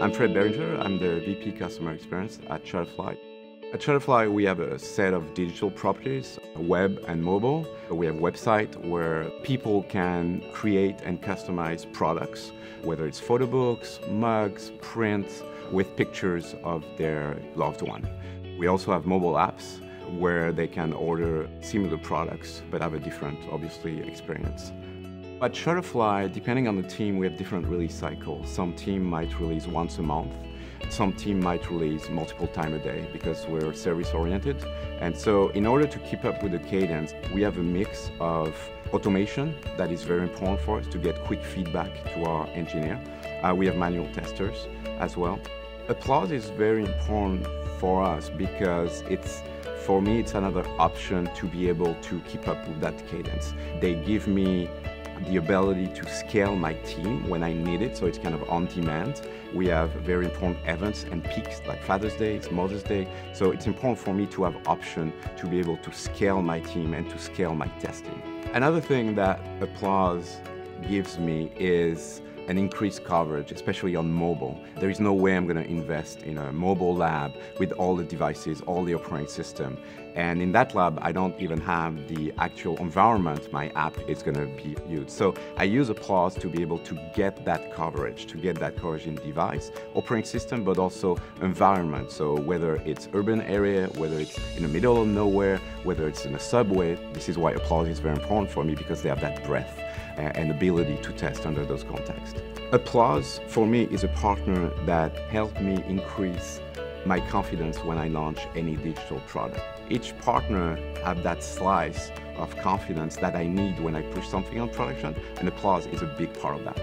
I'm Fred Beringer. I'm the VP Customer Experience at Shutterfly. At Shutterfly, we have a set of digital properties, web and mobile. We have a website where people can create and customize products, whether it's photo books, mugs, prints, with pictures of their loved one. We also have mobile apps where they can order similar products but have a different, obviously, experience. At Shutterfly, depending on the team, we have different release cycles. Some team might release once a month. Some team might release multiple times a day because we're service oriented. And so in order to keep up with the cadence, we have a mix of automation that is very important for us to get quick feedback to our engineer. Uh, we have manual testers as well. Applause is very important for us because it's for me, it's another option to be able to keep up with that cadence. They give me the ability to scale my team when I need it, so it's kind of on demand. We have very important events and peaks like Father's Day, it's Mother's Day, so it's important for me to have option to be able to scale my team and to scale my testing. Another thing that Applause gives me is an increased coverage, especially on mobile. There is no way I'm going to invest in a mobile lab with all the devices, all the operating system. And in that lab, I don't even have the actual environment my app is going to be used. So I use Applause to be able to get that coverage, to get that coverage in device, operating system, but also environment. So whether it's urban area, whether it's in the middle of nowhere, whether it's in a subway, this is why Applause is very important for me because they have that breadth Uh, and ability to test under those contexts. Applause, for me, is a partner that helped me increase my confidence when I launch any digital product. Each partner have that slice of confidence that I need when I push something on production, and Applause is a big part of that.